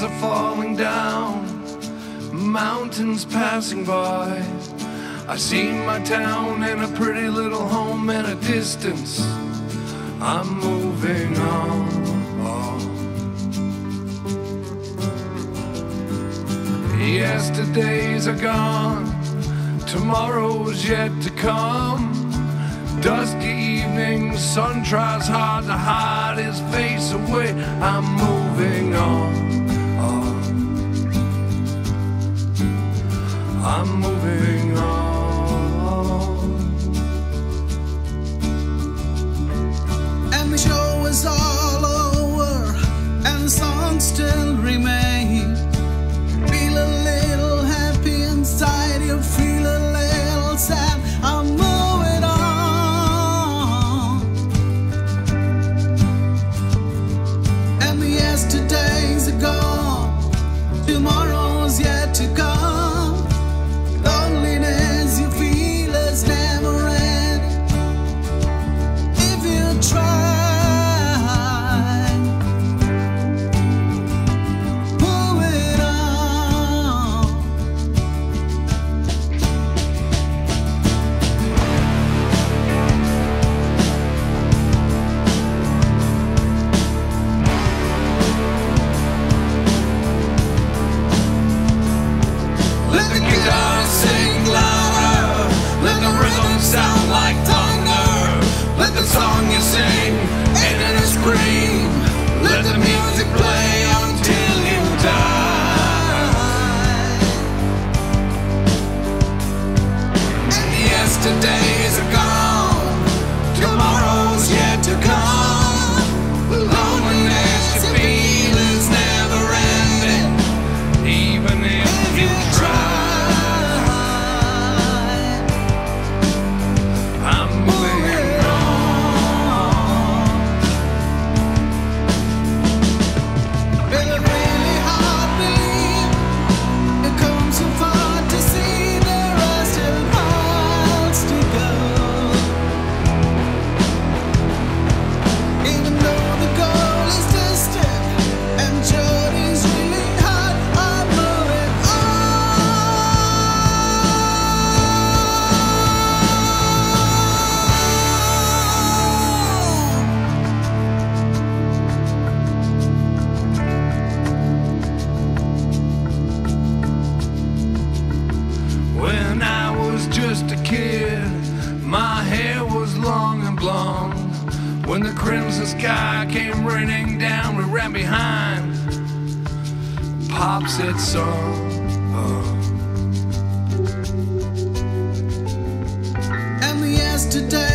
the are falling down, mountains passing by. I see my town and a pretty little home at a distance. I'm moving on. Yesterdays are gone, tomorrow's yet to come. Dusky evening, sun tries hard to hide his face away. I'm moving on. on. I'm moving on. Just a kid, my hair was long and blonde. When the crimson sky came raining down, we ran behind. Pop said song. Uh. And the yesterdays